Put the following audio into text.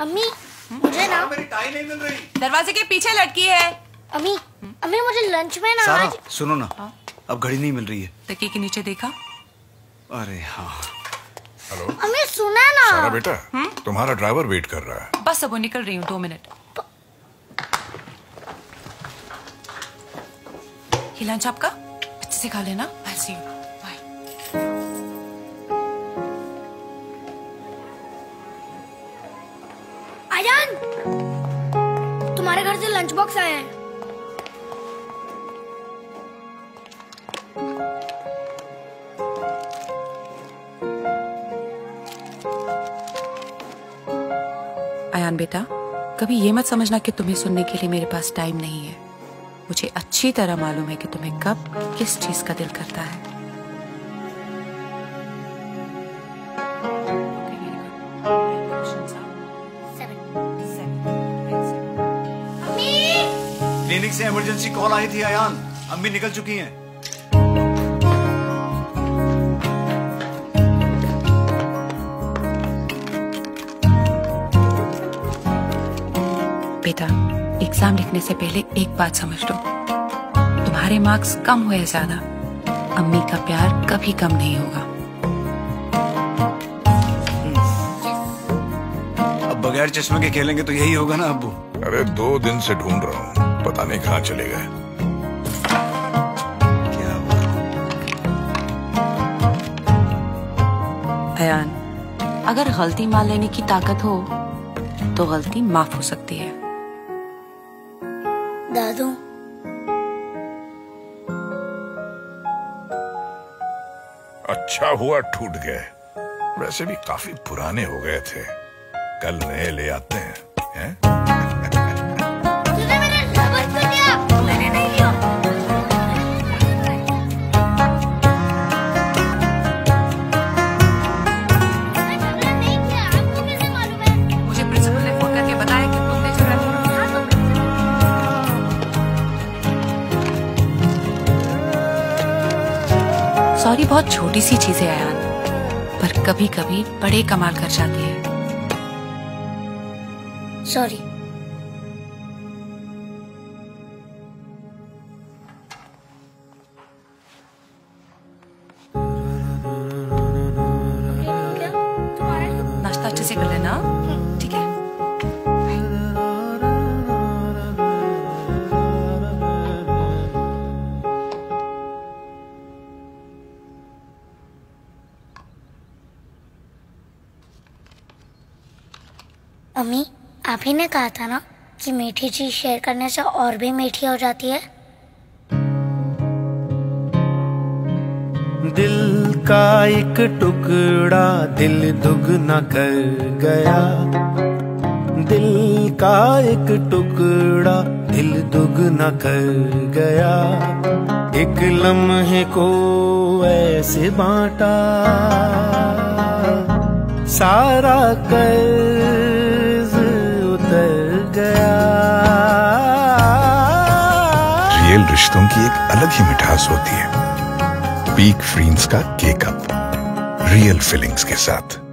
अम्मी मुझे ना मेरी टाई नहीं मिल रही। दरवाजे के पीछे लटकी है। अम्मी अम्मी मुझे लंच में ना सारा आज सुनो ना। अब घड़ी नहीं मिल रही है। तकिए के नीचे देखा। अरे हाँ। हेलो। अम्मी सुना ना। सारा बेटा तुम्हारा ड्राइवर वेट कर रहा है। बस अब वो निकल रही हूँ दो मिनट। ये लंच आपका? अच्छे से खा लेना आई सी यू आजान! तुम्हारे घर से लंच बॉक्स आया है। अयान बेटा, कभी ये मत समझना कि तुम्हें सुनने के लिए मेरे पास टाइम नहीं है। मुझे अच्छी तरह मालूम है कि तुम्हें कब किस चीज़ का दिल करता है। क्लिनिक से इमरजेंसी कॉल आई थी अयान। अम्मी निकल चुकी हैं। बेटा एग्ज़ाम लिखने से पहले एक बात समझ लो। तुम्हारे मार्क्स कम हुए ज़्यादा। अम्मी का प्यार कभी कम नहीं होगा। अब बगैर चश्मे के खेलेंगे तो यही होगा ना अब्बू? अरे दो दिन से ढूंढ रहा हूँ। पता नहीं कहाँ चले गए। क्या हुआ? अयान अगर गलती मान लेने की ताकत हो तो गलती माफ़ हो सकती है। दादू। अच्छा हुआ टूट गए। वैसे भी काफ़ी पुराने हो गए थे। कल नए ले आते हैं हैं? सॉरी बहुत छोटी सी चीज़ है अयान पर कभी कभी बड़े कमाल कर जाती है। सॉरी। नाश्ता अच्छे से कर लेना। अम्मी आप ही ने कहा था ना कि मीठी चीज़ शेयर करने से और भी मीठी हो जाती है। दिल का एक टुकड़ा दिल दुगना कर गया। दिल का एक टुकड़ा दिल दुगना कर गया। एक लम्हे को ऐसे बांटा, सारा कर्ज रिश्तों की एक अलग ही मिठास होती है। पीक फ्रीन्स का केकअप रियल फीलिंग्स के साथ।